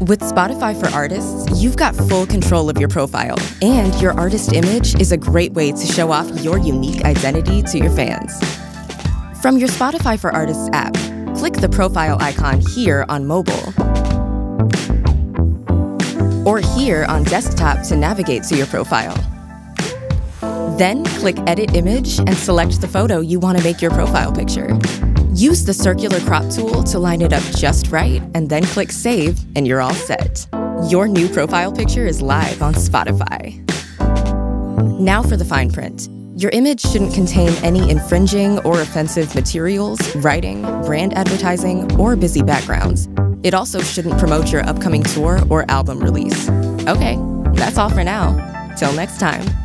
With Spotify for Artists, you've got full control of your profile, and your artist image is a great way to show off your unique identity to your fans. From your Spotify for Artists app, click the profile icon here on mobile, or here on desktop to navigate to your profile. Then click Edit Image and select the photo you want to make your profile picture. Use the circular crop tool to line it up just right, and then click Save, and you're all set. Your new profile picture is live on Spotify. Now for the fine print. Your image shouldn't contain any infringing or offensive materials, writing, brand advertising, or busy backgrounds. It also shouldn't promote your upcoming tour or album release. Okay, that's all for now. Till next time.